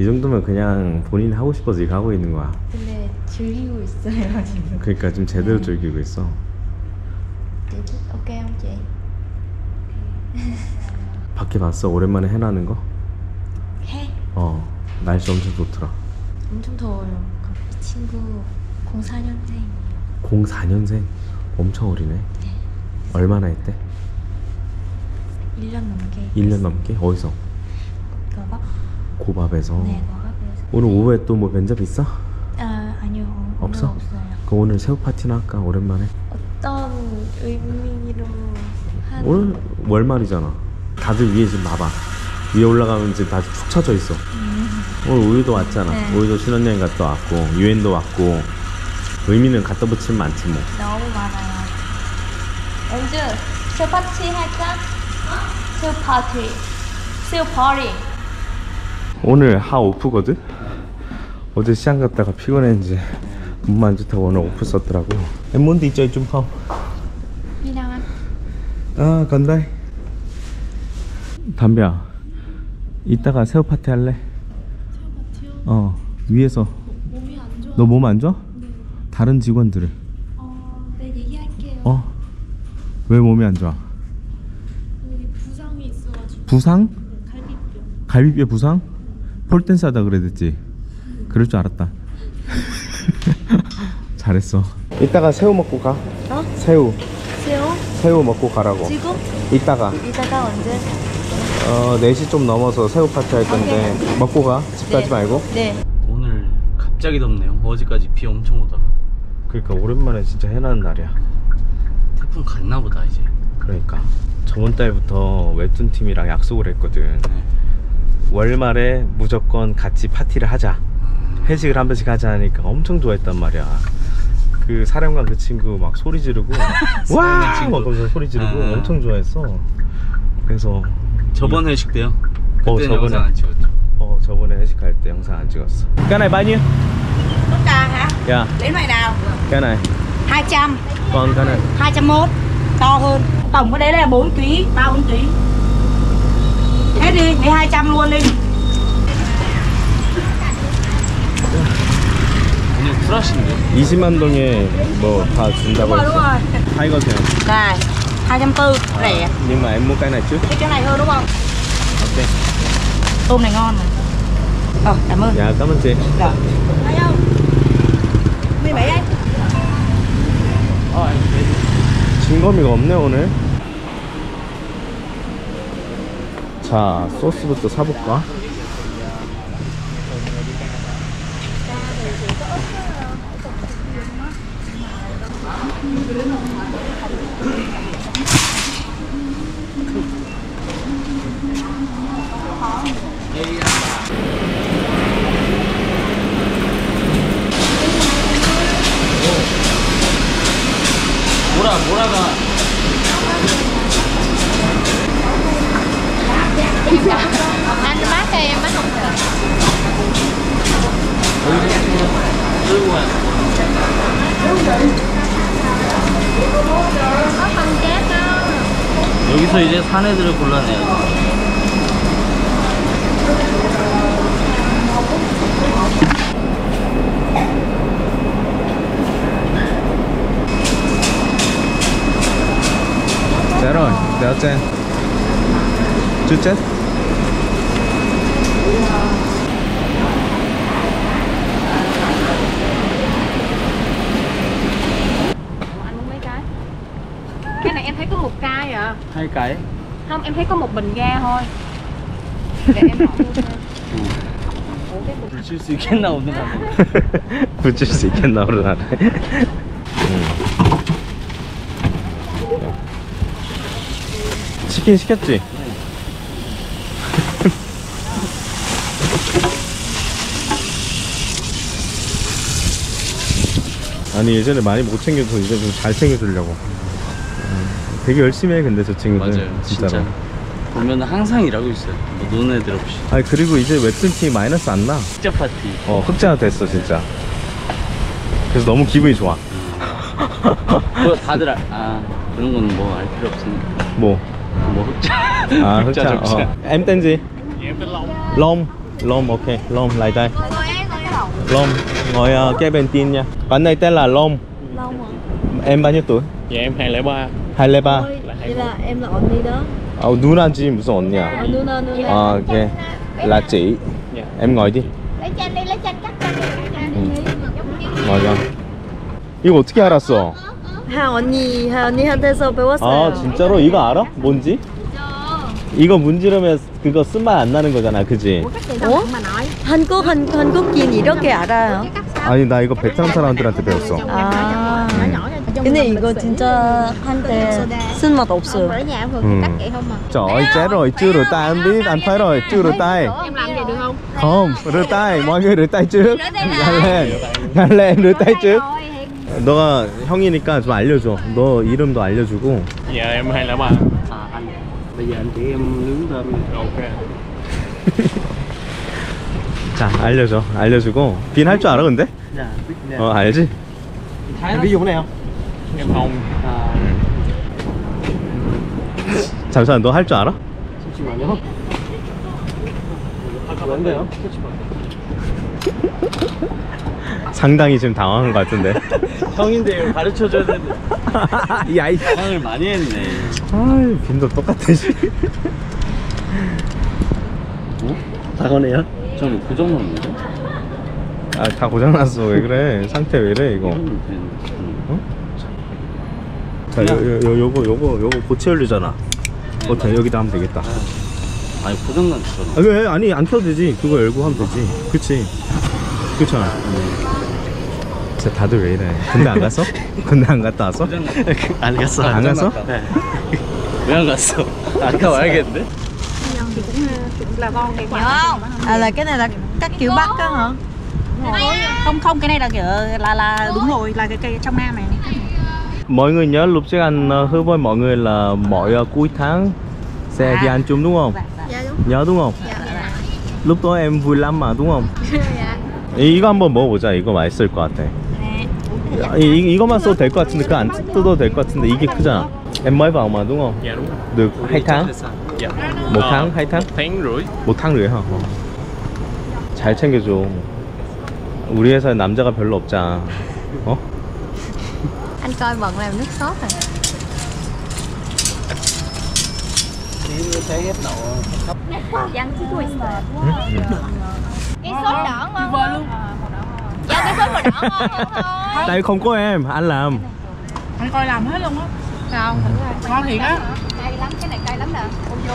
이 정도면 그냥 본인이 하고 싶어서 이거 하고 있는 거야 근데 즐기고 있어요 지금. 그러니까 좀 제대로 즐기고 있어 chị thích ok không chị? 밖에 봤어? 오랜만에 해나는 거? 해. 어 날씨 엄청 좋더라 엄청 더워요. 이 친구 04년생이에요. 04년생 엄청 어리네 얼마나 했대? 1년 넘게. 1년 넘게? 어디서? 거박? 고밥에서 네. 오늘 오후에 또 뭐 면접 있어? 아 아니요 오늘 없어? 없어요. 그럼 오늘 새우 파티나 할까 오랜만에? 어떤 의미로 한 오늘 월말이잖아 다들 위에 지금 봐봐 위에 올라가면 이제 다들 축 처져 있어 오늘 우유도 왔잖아 네. 우유도 신혼여행 갔다 왔고 유엔도 왔고 의미는 갖다 붙이면 많지 뭐 너무 많아요. 언제 새 파티 할까? 새 파티. 새 파티. 오늘 하 off거든? 어제 시장 갔다가 피곤했는지 몸 안 좋다고 오늘 off 썼더라고 không? đi đâu anh? 아 간다 담배야 이따가 새우 파티 할래? 파티요? 어 위에서 몸이 안 좋아. 너몸 안 좋아? 다른 직원들을 어, 네 얘기할게요. 어? 왜 몸이 안 좋아? 여기 부상이 있어가지고 부상? 갈비뼈. 갈비뼈 부상? 폴댄스 하다 그랬지 그럴 줄 알았다 잘했어 이따가 새우 먹고 가 어? 새우 새우? 새우 먹고 가라고 지금? 이따가 이따가 언제? 어 4시 좀 넘어서 새우 파티 할 건데 먹고 가집 가지 말고 네. 오늘 갑자기 덥네요. 어제까지 비 엄청 오다가 그러니까 오랜만에 진짜 해나는 날이야 태풍 갔나 보다 이제. 그러니까 저번 달부터 웹툰 팀이랑 약속을 했거든 네. 월말에 무조건 같이 파티를 하자 회식을 한 번씩 하자 하니까 엄청 좋아했단 말이야 그 사령관 그 친구 막 소리 지르고 와! 친구. 막 거기서 소리 지르고 아. 엄청 좋아했어 그래서 저번 회식 때요. 어, 저번에. 영상 안 찍었죠. 어 저번에 회식할 때 영상 안 찍었어 cái này bao nhiêu? Tất cả hả? 야 Lấy loại nào? cái này 200, còn cái này 201 To hơn Tổng cái đấy là 4 kg, 3 4 kg Hết đi, lấy 200 luôn đi 오늘 쿨하신데? 20만 동에 뭐 다 준다고 Đúng rồi, đúng 했어 rồi 타이거 쌤 Này, 240, rẻ nhưng mà em mua cái này trước Cái cái này hơn đúng không? ok Tôm này ngon này Ờ, cảm ơn dạ cảm ơn chị Rồi Thấy không? 17 ấy 진검이가 없네 오늘 자 소스부터 사볼까? 모라 모라가 Anh bác cho em bác không được. 여기서 이제 사내들을 골라내야 돼. Dạ rồi, đéo trên Chưa chết anh muốn mấy cái cái này em thấy có một cây à 할 까이? không em thấy có một bình ga thôi để em hỏi luôn nha 불칠 수 있겠나 오늘 하면. 붙일 수 있겠나 오르나네 치킨 시켰지? 아니 예전에 많이 못 챙겨서 이제 좀 잘 챙겨주려고 음, 되게 열심히 해 근데 저 친구들 맞아요. 진짜로 진짜. 보면 항상 일하고 있어요. 뭐 노는 애들 없이. 아니 그리고 이제 웹툰팀 마이너스 안나 진짜 파티. 어 흑자가 됐어 진짜 그래서 너무 기분이 좋아 그거 다들 알, 아 그런 건 뭐 알 필요 없으니까. 뭐뭐 흑자. 아 흑자 적자. 어. tên gì Long Lom ok, Lom đây. Lom ngồi uh, kế bên tin nha. Bạn này tên là Lom. Lâu mà Em bao nhiêu tuổi? Dạ em 203 203. Vậy là em là 언니 đó 어, 누나지 무슨 Ờ, 언니야? Nuna Nuna 아, ok. Là chị. Dạ. Em ngồi đi. Lấy chanh đi, lấy chanh cắt chanh 맞아. 이거 어떻게 알았어? 하 언니, 하 언니한테서 배웠어요 아 진짜로 이거 알아? 뭔지? 이거 문지르면 그거 쓴맛 안 나는 거잖아, 그지? 어? 한국, 한, 한국인 이렇게 알아요 아니 나 이거 베트남 사람들한테 배웠어. 아 근데 이거 진짜 한때 쓴맛 없어요 Ừ. Trời ơi, chết rồi, chưa rửa tay anh biết, anh thấy rồi, chưa rửa tay. Em làm vậy được không? Không, rửa tay, mọi người rửa tay trước. nhanh lên, nhanh lên, rửa tay trước. 너가 형이니까 좀 알려줘. 너 이름도 알려주고. Dạ em 203 À anh Bây giờ anh chỉ em nướng tôm Ok 자, 알려줘, 알려주고. 빈 할 줄 알아 근데? Nè 어, 알지? Ví dụ này không? Em không À 잠시만, 너 할 줄 알아? 잠시만요 아까 뭔데요? 상당히 지금 당황한 것 같은데. 형인데 가르쳐줘야 되는데 야이. 당황을 많이 했네 아이, 빈도 똑같아. 씨. 어? 다거네요? 저는 그 정도인데 아, 다 고장났어. 왜 그래? 상태 왜 이래, 이거? 음. 자, 요, 요, 요, 요거, 요거, 요거 고치 열리잖아. 어때? 여기다 하면 되겠다. 아니 고장난 줄 아, 왜? 아니, 안 켜도 되지. 그거 열고 하면 되지. 그치? 그렇잖아. 진짜 다들 왜 이래? 군대 안 갔어? 군대 안 갔다 왔어? 안 갔어 안 갔어? 네. 왜 안 갔어? 아까 와야겠는데? Là con thì Nhớ không? À là cái này là các kiểu Bắc đó hả? Không không cái này là kiểu là là đúng rồi là cái cây trong Nam này. Mọi người nhớ lúc trước anh ờ, hứa với mọi người là mỗi ờ, cuối tháng sẽ đi ăn chung đúng không? Dạ đúng nhớ đúng không? lúc đó em vui lắm mà đúng không? 이- 이거 한번 먹어보자. 이거 맛있을 것 같아. 야, 이, 이- 이거만 써도 될 것 같은데 그거 안 뜯어도 될 것 같은데 이게 크잖아. em mới vào mà đúng không? Dạ đúng rồi được hai tháng, Dạ một tháng, hai tháng, tháng rưỡi một tháng rưỡi hả? 어. 잘 챙겨줘. 우리 회사에 남자가 별로 없잖아. 어? Anh coi bận làm nước sốt rồi Dân chứ tôi Cái sốt đỏ ngon không? Dạ cái sốt màu đỏ ngon hơn thôi Tại không có em, anh làm. Anh coi làm hết luôn á. Không, Ngon thiệt á. Cay lắm, cái này cay lắm nè Ô vô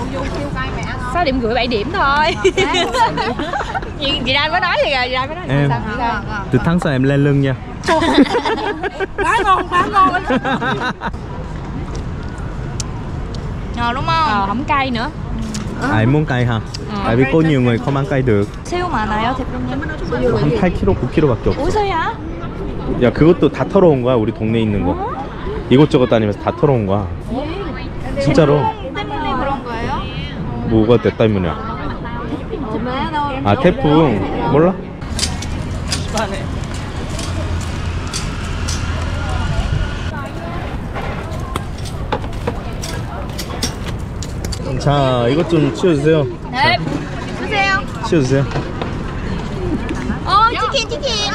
Ô vô siêu cay mày ăn không? 6 điểm rưỡi 7 điểm thôi Chị, chị Đan mới nói gì rồi, chị Đan mới nói Em. sao? Từ tháng sau em lên lưng nha. Quá ngon, quá ngon. Ngon đúng không? Ờ, không cay nữa 아, 안먹 cay hả? Tại vì có nhiều người không ăn cay được. 새우 많아요 대표님? 한 8kg, 9kg밖에 없어. 어디서야? 야 그것도 다 털어온 거야 우리 동네에 있는 거 이곳저곳 다니면서 다 털어온 거야 진짜로 때문에 그런 거예요? 뭐가 내 때문이야 아 태풍 몰라? 자 이것 좀 치워주세요. 네 주세요. 치워주세요. 어 치킨 치킨.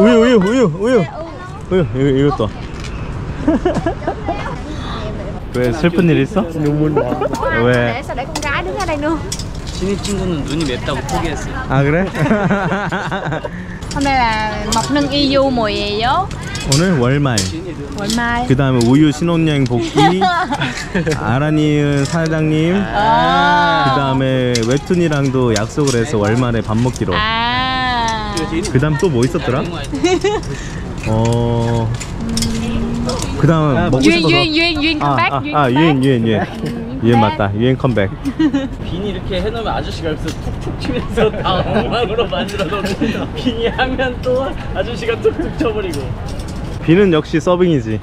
우유 우유 우유 우유. 우유 이거, 이것도. 왜 슬픈 일 있어? 눈물 왜? Ở đây nữa 신입 친구는 눈이 맵다고 포기했어요. 아 그래? IU mùi gì vô 오늘 월말. mai 그 다음에 우유 신혼여행 복귀. 아라니 사장님. 그 À 다음에 웹툰이랑도 약속을 해서 월말에 밥 먹기로. À 그 다음 또 뭐 있었더라? 어... 그 다음 먹고 Duyên, 싶어서. Duyên, Duyên, Duyên 아, comeback 아, Duyên 아 유엔 유엔 유엔. 유엔 맞다. 유엔 컴백. 빈이 이렇게 해놓으면 아저씨가 여기서 툭툭 치면서 다 엉망으로 만들어 놓고 빈이 하면 또 아저씨가 툭툭 쳐버리고 비는 역시 서빙이지.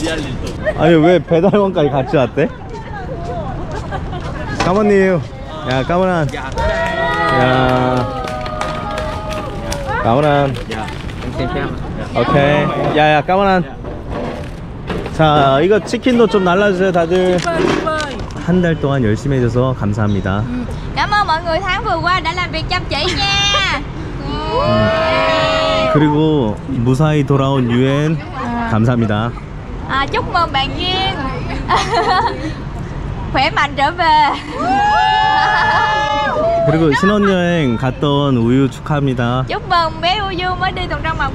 니알리 또 아니 왜 배달원까지 같이 왔대? 까만님. 야 까만한 야. 까만한 오케이. 야야 까만한 자자 이거 치킨도 좀 날라주세요 다들. 한 달 동안 열심히 해줘서 감사합니다 Cảm ơn mọi người tháng vừa qua đã làm việc chăm chỉ nha 그리고 무사히 돌아온 유엔 감사합니다 à, Chúc mừng bạn Duyên Khỏe mạnh trở về 그리고 신혼여행 갔던 우유 축하합니다 Chúc mừng bé Uyu mới đi tuần trăng mật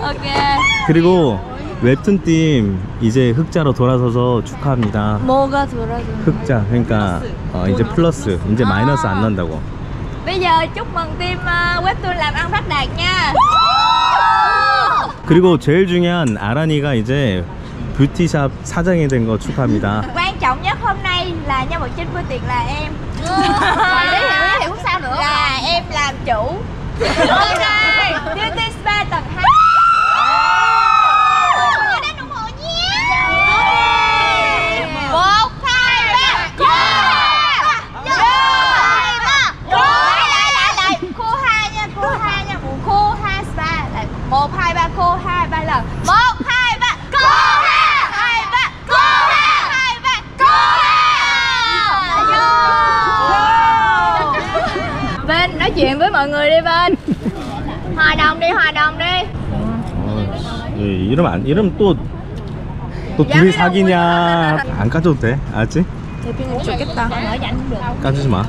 Ok 그리고 웹툰 팀 이제 흑자로 돌아서서 축하합니다 뭐가 돌아서 흑자 그러니까 어, 이제 플러스 이제 마이너스 안 난다고 Bây giờ chúc mừng team uh, webtoon làm ăn phát đạt nha 그리고 제일 중요한 아란이가 이제 뷰티샵 사장이 된 거 축하합니다 Quan trọng nhất hôm nay là nhân vật chính của tiền là em Rồi giới thiệu, giới thiệu sao nữa Là em làm chủ Ok Beauty Spa tầng 2 Mọi người đến ủng hộ nhé Một, hai, ba Cô hai Vô hai, ba Cô hai lại lại lại Cô hai nha, cô hai nha Cô hai spa Lại một, hai, ba, cô hai, ba lần Một, hai, ba Cô hai Hai, ba Cô hai Hai, ba Cô hai Vô Bên nói chuyện với bên Hòa đồng đi, hòa đồng đi 어, 예, 이름 안 이름 또또 둘이 사귀냐 안 까줘도 돼 알았지? 대표님 좋겠다. 까주지 마.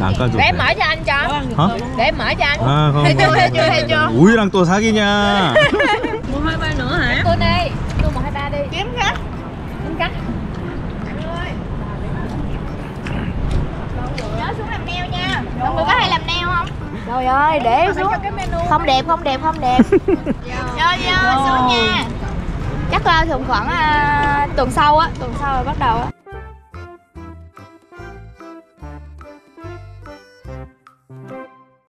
나안 까줘도 Để em 돼. mở cho anh cho 어? Để em mở cho anh 아, 그럼 해줘 뭐. 해줘 해줘 우유랑 또 사귀냐? Trời ơi để xuống. Không đẹp không đẹp không đẹp. Vô vô xuống nha. Chắc là thường khoảng à, tuần sau á Tuần sau rồi bắt đầu á